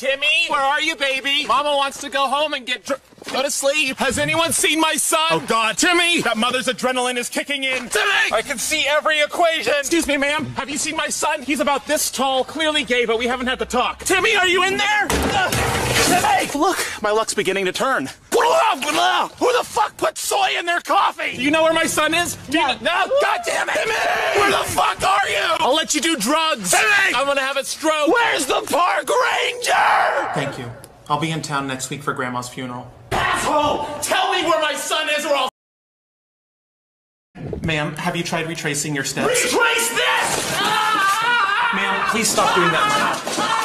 Timmy, where are you, baby? Mama wants to go home and get dr- go to sleep. Has anyone seen my son? Oh God, Timmy! That mother's adrenaline is kicking in. Timmy! I can see every equation. Excuse me, ma'am. Have you seen my son? He's about this tall, clearly gay, but we haven't had the talk. Timmy, are you in there? Uh, Timmy! Look, my luck's beginning to turn. Who the fuck put soy in their coffee? Do you know where my son is? Do you- no, God damn it! Timmy! Where the fuck are you? I'll let you do drugs. Timmy! I'm gonna have a stroke. Where's the park ranger? Thank you. I'll be in town next week for Grandma's funeral. Asshole! Tell me where my son is or I'll Ma'am, have you tried retracing your steps? retrace this! Ma'am, please stop doing that.